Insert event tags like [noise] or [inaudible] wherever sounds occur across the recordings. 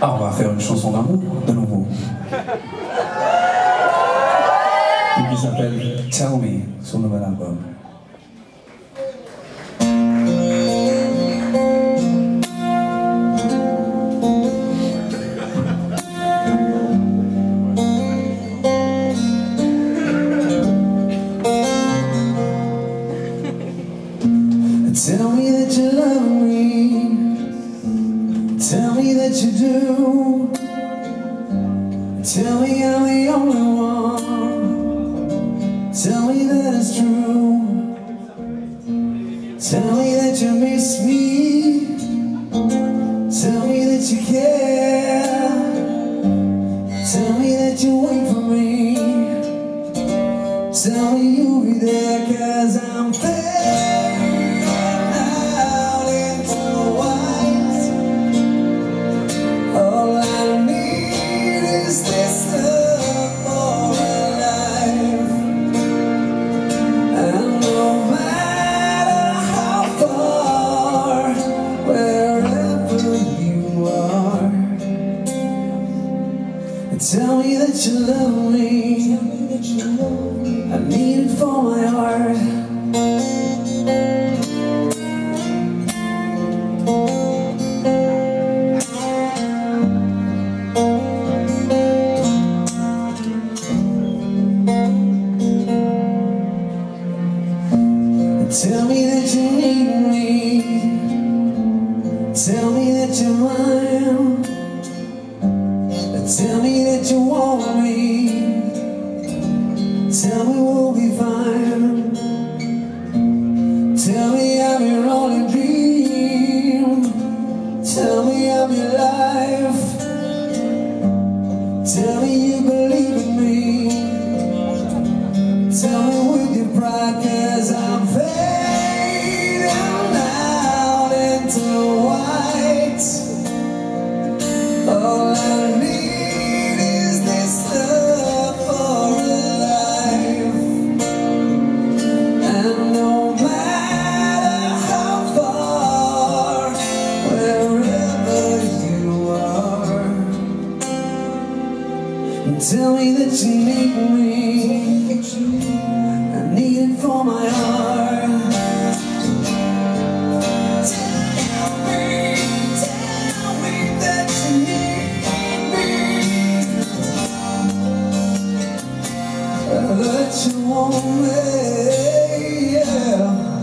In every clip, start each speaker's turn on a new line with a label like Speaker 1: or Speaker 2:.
Speaker 1: Ah, on va faire une chanson d'amour de nouveau. qui s'appelle Tell Me, son nouvel album. [laughs] Tell me that you love me you do. Tell me I'm the only one. Tell me that it's true. Tell me that you miss me. Tell me that you care. Tell me that you wait for me. Tell me you'll be there cause I'm fading Tell me that you love me. I need it for my heart. Tell me that you need me. Tell me that you're mine Tell me that you want me. Tell me we'll Tell me that you need me. I need it for my heart. Tell me, tell me that you need me That you want me, yeah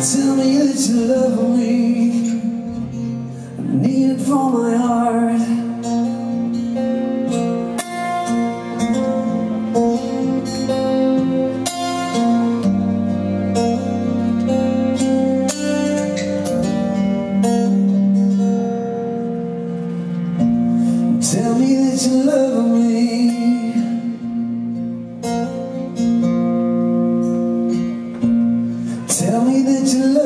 Speaker 1: Tell me that you love me Tell me that you love me. Tell me that you love me